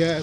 क्या